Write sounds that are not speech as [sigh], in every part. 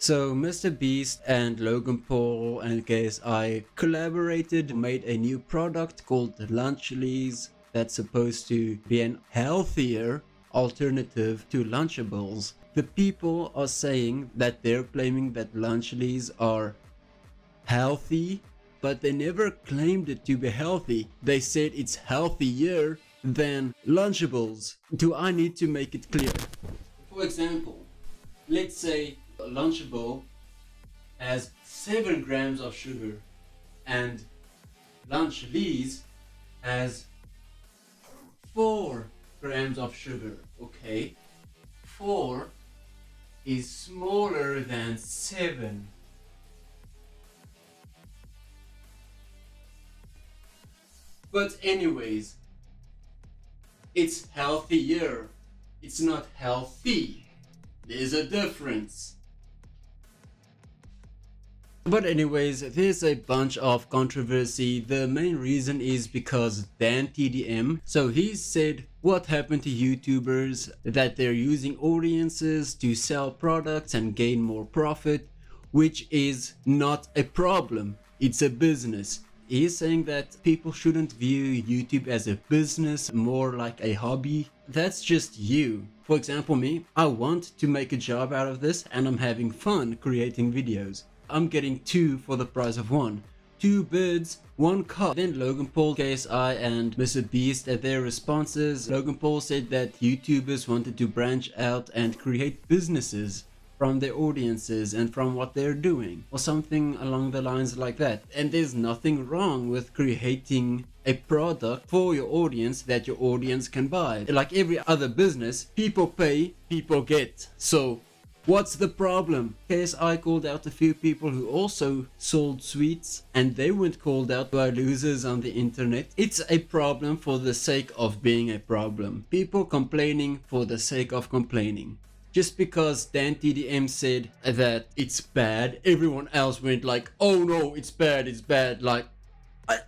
So Mr. Beast and Logan Paul and KSI collaborated, made a new product called Lunchlies that's supposed to be an healthier alternative to Lunchables. The people are saying that they're claiming that Lunchlies are healthy, but they never claimed it to be healthy. They said it's healthier than Lunchables. Do I need to make it clear? For example, let's say Lunchable has 7 grams of sugar and Lunchlies has 4 grams of sugar. Okay, 4 is smaller than 7. But anyways, it's healthier. It's not healthy. There's a difference. But anyways, there's a bunch of controversy. The main reason is because Dan TDM, so he said what happened to YouTubers that they're using audiences to sell products and gain more profit, which is not a problem. It's a business. He's saying that people shouldn't view YouTube as a business, more like a hobby. That's just you. For example, me, I want to make a job out of this and I'm having fun creating videos. I'm getting two for the price of one. Two birds, one cup. Then Logan Paul, KSI and Mr. Beast at their responses. Logan Paul said that YouTubers wanted to branch out and create businesses from their audiences and from what they're doing or something along the lines like that and there's nothing wrong with creating a product for your audience that your audience can buy like every other business people pay people get so What's the problem? KSI called out a few people who also sold sweets and they weren't called out by losers on the internet. It's a problem for the sake of being a problem. People complaining for the sake of complaining. Just because Dan TDM said that it's bad, everyone else went like, oh no, it's bad, it's bad. Like, I,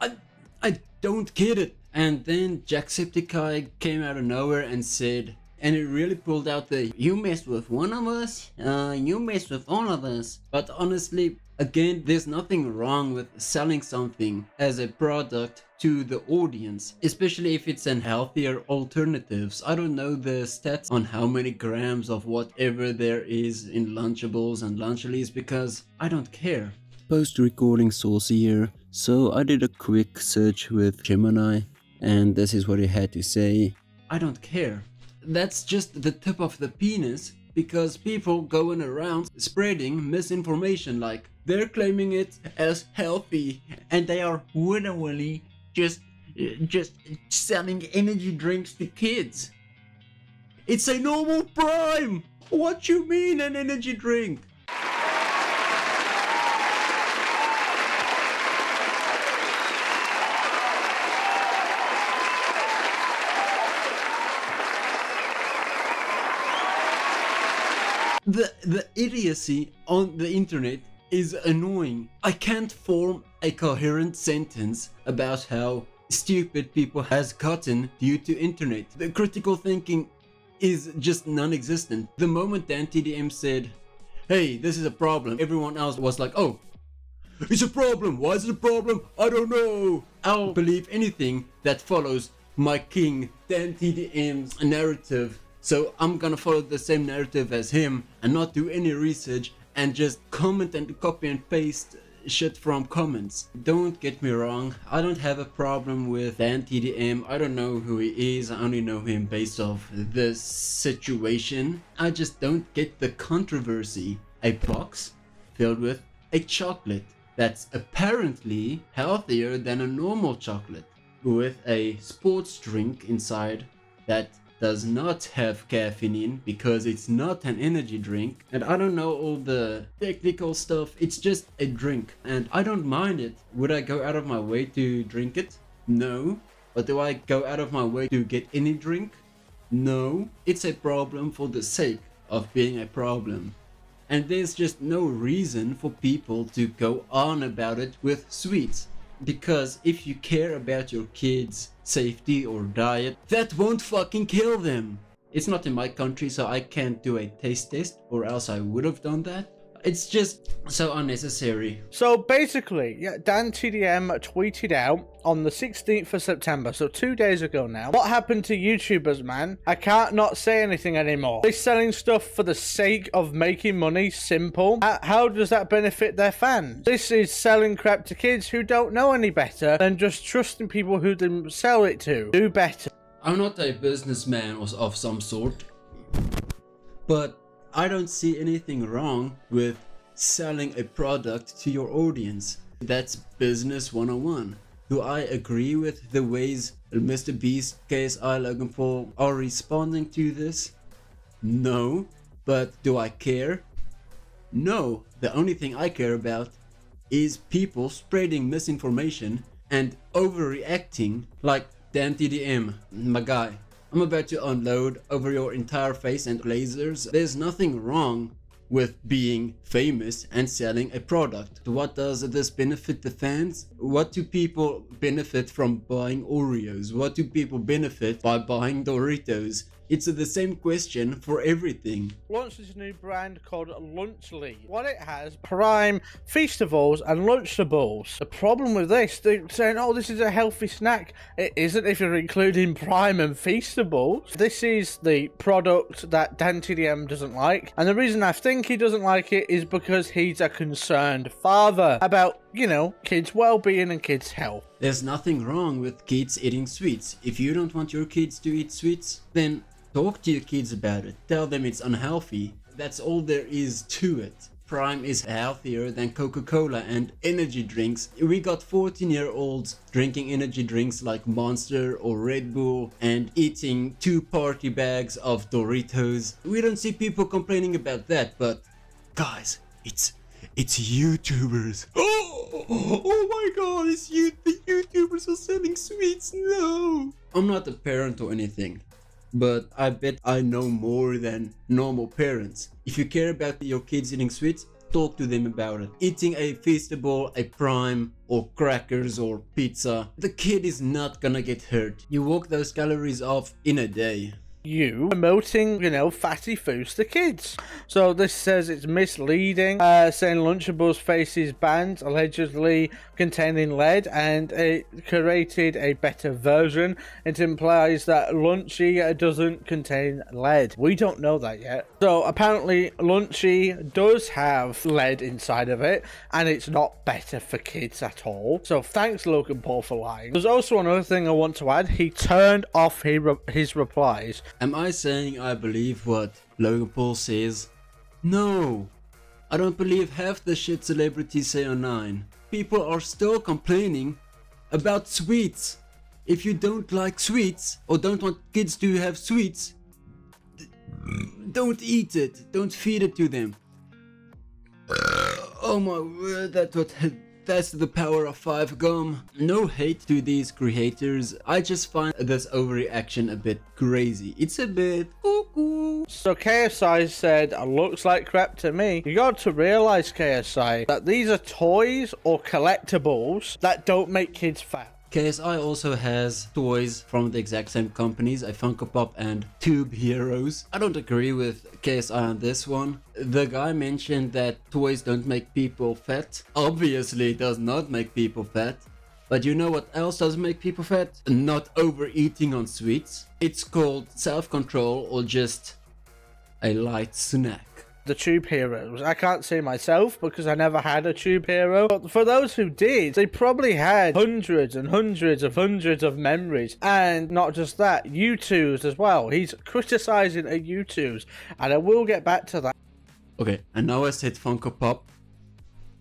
I, I don't get it. And then Jacksepticeye came out of nowhere and said, and it really pulled out the you messed with one of us uh, you messed with all of us. But honestly again there's nothing wrong with selling something as a product to the audience especially if it's an healthier alternatives. I don't know the stats on how many grams of whatever there is in lunchables and lunchlies because i don't care. Post recording source here. So i did a quick search with gemini and this is what it had to say. I don't care that's just the tip of the penis because people going around spreading misinformation like they're claiming it as healthy and they are willingly just just selling energy drinks to kids. It's a normal prime what you mean an energy drink the the idiocy on the internet is annoying. I can't form a coherent sentence about how stupid people has gotten due to internet. The critical thinking is just non-existent. The moment Dan TDM said, hey, this is a problem, everyone else was like, oh, it's a problem. Why is it a problem? I don't know. I'll believe anything that follows my king Dan narrative so I'm gonna follow the same narrative as him and not do any research and just comment and copy and paste shit from comments. Don't get me wrong, I don't have a problem with Dan TDM, I don't know who he is, I only know him based off this situation. I just don't get the controversy. A box filled with a chocolate that's apparently healthier than a normal chocolate with a sports drink inside that does not have caffeine in because it's not an energy drink. And I don't know all the technical stuff. It's just a drink. And I don't mind it. Would I go out of my way to drink it? No. But do I go out of my way to get any drink? No. It's a problem for the sake of being a problem. And there's just no reason for people to go on about it with sweets because if you care about your kids safety or diet, that won't fucking kill them. It's not in my country, so I can't do a taste test, or else I would have done that. It's just so unnecessary. So basically, yeah, Dan TDM tweeted out on the 16th of September, so two days ago now. What happened to YouTubers, man? I can't not say anything anymore. They're selling stuff for the sake of making money, simple. How, does that benefit their fans? This is selling crap to kids who don't know any better than just trusting people who they sell it to. Do better. I'm not a businessman or of some sort, but I don't see anything wrong with selling a product to your audience. That's business 101. Do I agree with the ways Mr. Beast, KSI, Logan Paul are responding to this? No. But do I care? No. The only thing I care about is people spreading misinformation and overreacting like Dan TDM, my guy. I'm about to unload over your entire face and lasers. There's nothing wrong with being famous and selling a product. What does this benefit the fans? What do people benefit from buying Oreos? What do people benefit by buying Doritos? It's the same question for everything. Launched this new brand called Lunchly. What it has, Prime, Feastables and Lunchables. The problem with this, they're saying, oh, this is a healthy snack. It isn't if you're including Prime and Feastables. This is the product that Dan TDM doesn't like. And the reason I think he doesn't like it is because he's a concerned father about, you know, kids' well-being and kids' health. There's nothing wrong with kids eating sweets. If you don't want your kids to eat sweets, then Talk to your kids about it. Tell them it's unhealthy. That's all there is to it. Prime is healthier than Coca-Cola and energy drinks. We got 14 year olds drinking energy drinks like Monster or Red Bull and eating two party bags of Doritos. We don't see people complaining about that, but guys, it's it's YouTubers. Oh, [gasps] oh my god, it's you the YouTubers are selling sweets. No. I'm not a parent or anything but I bet I know more than normal parents. If you care about your kids eating sweets, talk to them about it. Eating a Feastable, a Prime, or crackers or pizza, the kid is not gonna get hurt. You walk those calories off in a day you promoting, you know, fatty foods to kids. So this says it's misleading, uh, saying Lunchables faces bans allegedly containing lead and it created a better version. It implies that Lunchy doesn't contain lead. We don't know that yet. So apparently Lunchy does have lead inside of it and it's not better for kids at all. So thanks Logan Paul for lying. There's also another thing I want to add. He turned off his replies Am I saying I believe what Logan Paul says? No! I don't believe half the shit celebrities say online. People are still complaining about sweets. If you don't like sweets or don't want kids to have sweets, don't eat it. Don't feed it to them. Oh my word, that what that's the power of 5 gum. No hate to these creators, I just find this overreaction a bit crazy. It's a bit cuckoo. So KSI said, looks like crap to me. You got to realize, KSI, that these are toys or collectibles that don't make kids fat. KSI also has toys from the exact same companies, a Funko Pop and Tube Heroes. I don't agree with KSI on this one. The guy mentioned that toys don't make people fat. Obviously it does not make people fat. But you know what else doesn't make people fat? Not overeating on sweets. It's called self-control or just a light snack the tube heroes. I can't say myself because I never had a tube hero. But for those who did, they probably had hundreds and hundreds of hundreds of memories. And not just that, Youtooz as well. He's criticizing a Youtooz. And I will get back to that. Okay, and now I said Funko Pop.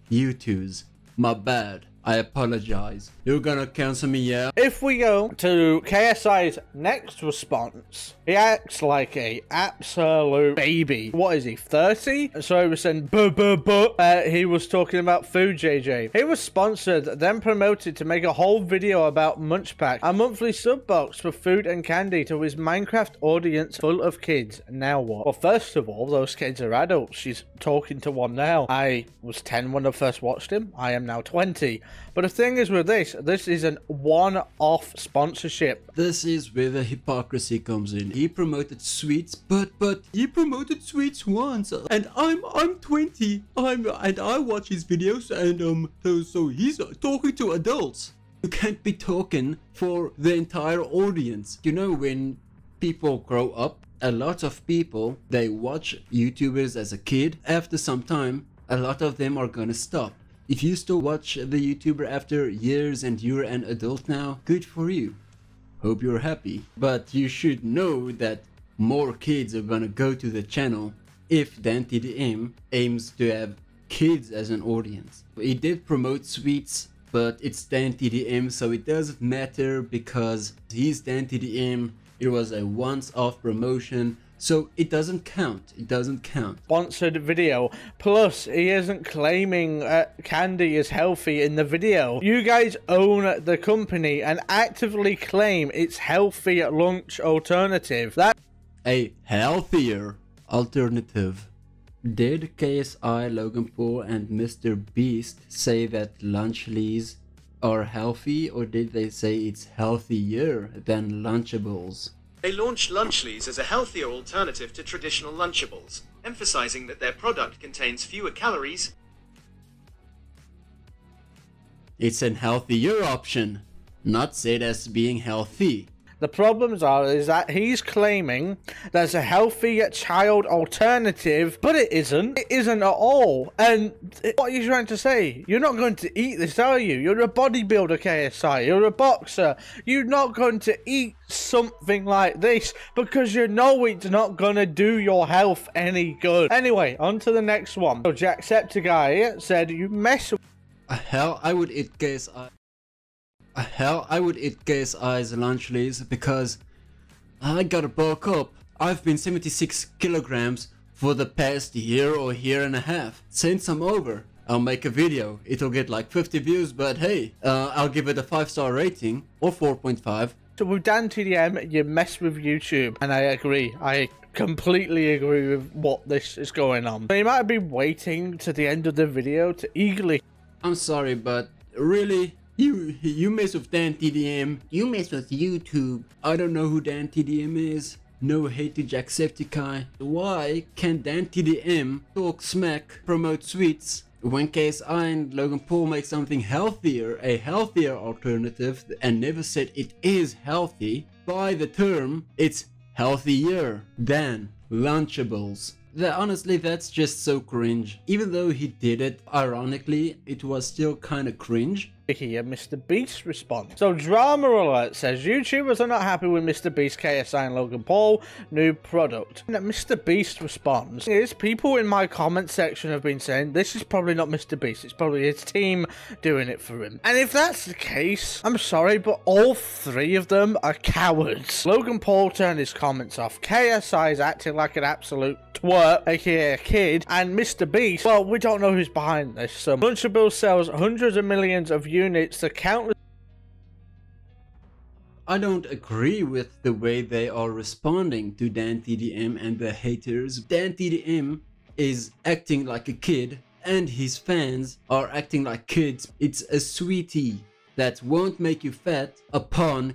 Youtooz. My bad. I apologize. You're gonna cancel me, yeah? If we go to KSI's next response, he acts like a absolute baby. What is he, 30? So he was saying, buh, buh, buh. Uh, he was talking about food, JJ. He was sponsored, then promoted to make a whole video about Munchpak, a monthly sub box for food and candy to his Minecraft audience full of kids. Now what? Well, first of all, those kids are adults. She's talking to one now. I was 10 when I first watched him. I am now 20. But the thing is with this, this is an one-off sponsorship. This is where the hypocrisy comes in. He promoted sweets, but but he promoted sweets once, and I'm I'm 20. I'm and I watch his videos, and um, so so he's talking to adults. You can't be talking for the entire audience. You know when people grow up, a lot of people they watch YouTubers as a kid. After some time, a lot of them are gonna stop. If you still watch the YouTuber after years and you're an adult now, good for you. Hope you're happy. But you should know that more kids are gonna go to the channel if DanTDM aims to have kids as an audience. He did promote sweets, but it's DanTDM so it doesn't matter because he's DanTDM. It was a once-off promotion so it doesn't count. It doesn't count. Sponsored video. Plus, he isn't claiming uh, candy is healthy in the video. You guys own the company and actively claim it's healthy lunch alternative. That a healthier alternative. Did KSI, Logan Paul, and Mr. Beast say that Lunchlies are healthy, or did they say it's healthier than Lunchables? They launched Lunchlies as a healthier alternative to traditional Lunchables, emphasizing that their product contains fewer calories. It's an healthier option, not said as being healthy. The problems are is that he's claiming there's a healthy child alternative, but it isn't. It isn't at all. And what are you trying to say? You're not going to eat this, are you? You're a bodybuilder, KSI. You're a boxer. You're not going to eat something like this because you know it's not going to do your health any good. Anyway, on to the next one. So Jacksepticeye said, you mess... Hell, I would eat KSI. Hell, I would eat KSI's Lunchlies because I gotta bulk up. I've been 76 kilograms for the past year or year and a half. Since I'm over, I'll make a video. It'll get like 50 views, but hey, uh, I'll give it a 5 star rating or 4.5. So with Dan TDM, you mess with YouTube, and I agree. I completely agree with what this is going on. You might be waiting to the end of the video to eagerly. I'm sorry, but really, you you mess with DanTDM. You mess with YouTube. I don't know who DanTDM is. No hate to Jacksepticeye. Why can DanTDM talk smack, promote sweets, when KSI and Logan Paul make something healthier, a healthier alternative, and never said it is healthy, by the term, it's healthier than Lunchables. That, honestly, that's just so cringe. Even though he did it, ironically, it was still kinda cringe here Mr. Beast response. So Drama Alert says YouTubers are not happy with Mr. Beast, KSI and Logan Paul new product. And Mr. Beast responds is people in my comment section have been saying this is probably not Mr. Beast, it's probably his team doing it for him. And if that's the case, I'm sorry, but all three of them are cowards. Logan Paul turned his comments off. KSI is acting like an absolute twerp, aka a kid, and Mr. Beast, well, we don't know who's behind this. So Lunchable sells hundreds of millions of units countless I don't agree with the way they are responding to DanTDM and the haters. DanTDM is acting like a kid and his fans are acting like kids. It's a sweetie that won't make you fat upon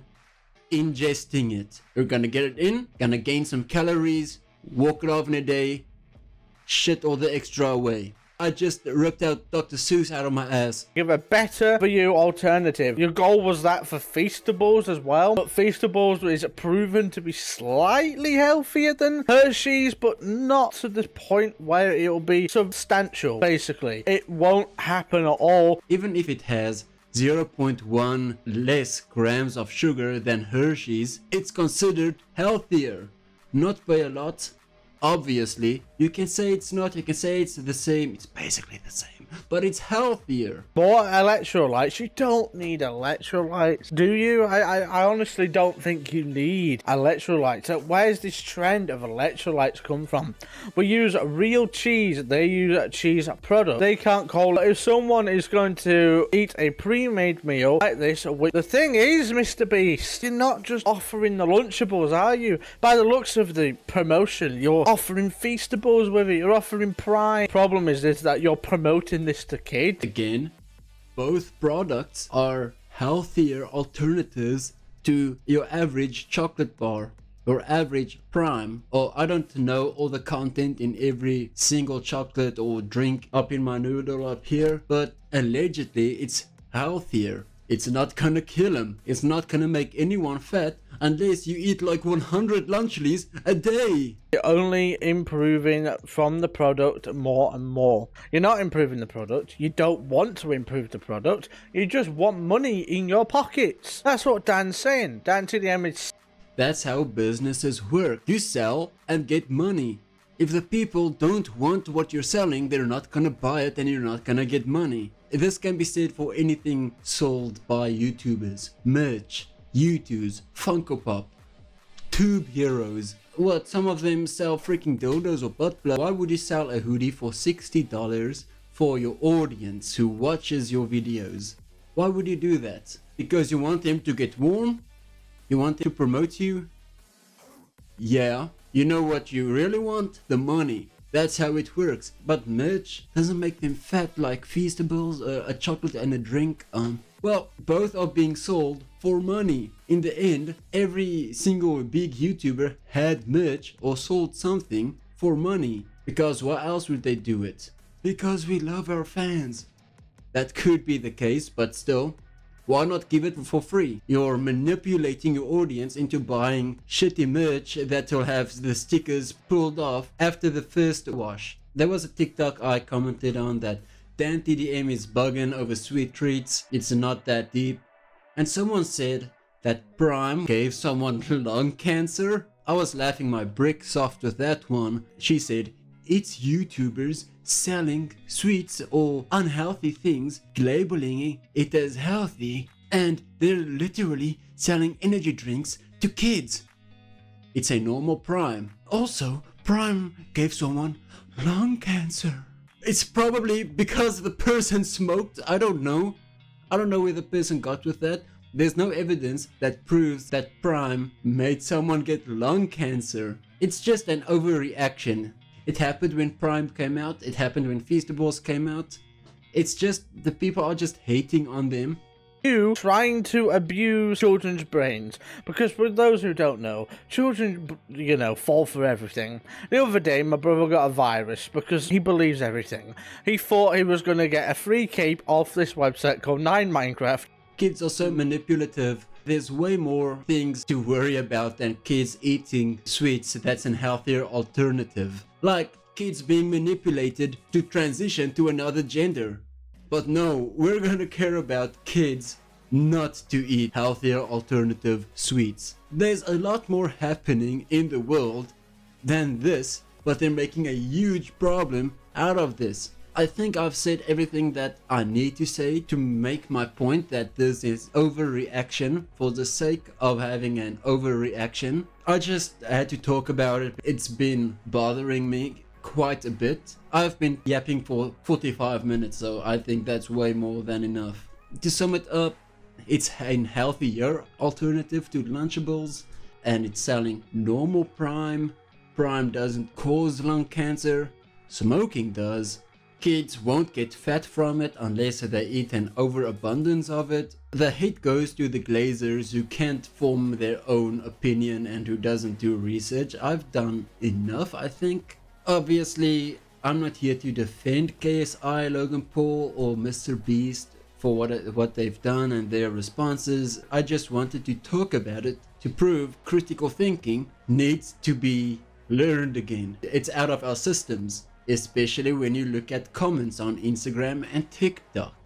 ingesting it. You're gonna get it in, gonna gain some calories, walk it off in a day, shit all the extra away. I just ripped out Dr. Seuss out of my ass. Give a better for you alternative. Your goal was that for Feastables as well, but Feastables is proven to be slightly healthier than Hershey's, but not to the point where it'll be substantial, basically. It won't happen at all. Even if it has 0.1 less grams of sugar than Hershey's, it's considered healthier. Not by a lot, obviously. You can say it's not, you can say it's the same, it's basically the same, but it's healthier. More electrolytes? You don't need electrolytes, do you? I, I, I honestly don't think you need electrolytes. Where's this trend of electrolytes come from? We use real cheese, they use cheese product. They can't call it. If someone is going to eat a pre-made meal like this, the thing is, Mr. Beast, you're not just offering the Lunchables, are you? By the looks of the promotion, you're offering Feastables with it. You're offering Prime. Problem is, is that you're promoting this to kids. Again, both products are healthier alternatives to your average chocolate bar or average prime or I don't know all the content in every single chocolate or drink up in my noodle up here but allegedly it's healthier it's not gonna kill him it's not gonna make anyone fat unless you eat like 100 lunchlies a day You're only improving from the product more and more. You're not improving the product. You don't want to improve the product. You just want money in your pockets. That's what Dan's saying. Dan TDM is That's how businesses work. You sell and get money. If the people don't want what you're selling, they're not gonna buy it and you're not gonna get money. This can be said for anything sold by YouTubers. Merch, Youtooz, Funko Pop, Tube Heroes. What, some of them sell freaking dildos or butt plug. Why would you sell a hoodie for $60 for your audience who watches your videos? Why would you do that? Because you want them to get warm? You want to promote you? Yeah, you know what you really want? The money. That's how it works. But merch doesn't make them fat like Feastables, uh, a chocolate and a drink. Um, well, both are being sold for money. In the end, every single big YouTuber had merch or sold something for money. Because why else would they do it? Because we love our fans. That could be the case, but still, why not give it for free? You're manipulating your audience into buying shitty merch that will have the stickers pulled off after the first wash. There was a TikTok I commented on that Dan TDM is bugging over sweet treats, it's not that deep. And someone said that Prime gave someone [laughs] lung cancer. I was laughing my bricks off with that one. She said, it's YouTubers selling sweets or unhealthy things, labeling it as healthy, and they're literally selling energy drinks to kids. It's a normal Prime. Also, Prime gave someone lung cancer. It's probably because the person smoked, I don't know. I don't know where the person got with that. There's no evidence that proves that Prime made someone get lung cancer. It's just an overreaction. It happened when Prime came out, it happened when Feastables came out. It's just the people are just hating on them. you trying to abuse children's brains because for those who don't know children you know fall for everything the other day my brother got a virus because he believes everything he thought he was going to get a free cape off this website called 9 minecraft Kids are so manipulative. There's way more things to worry about than kids eating sweets that's an healthier alternative. Like kids being manipulated to transition to another gender. But no, we're gonna care about kids not to eat healthier alternative sweets. There's a lot more happening in the world than this, but they're making a huge problem out of this. I think I've said everything that I need to say to make my point that this is overreaction for the sake of having an overreaction. I just had to talk about it. It's been bothering me quite a bit. I've been yapping for 45 minutes, so I think that's way more than enough. To sum it up, it's a healthier alternative to Lunchables, and it's selling normal Prime. Prime doesn't cause lung cancer, smoking does. Kids won't get fat from it unless they eat an overabundance of it. The hate goes to the glazers who can't form their own opinion and who doesn't do research. I've done enough, I think. Obviously, I'm not here to defend KSI, Logan Paul, or Mr. Beast for what what they've done and their responses. I just wanted to talk about it to prove critical thinking needs to be learned again. It's out of our systems, especially when you look at comments on Instagram and TikTok.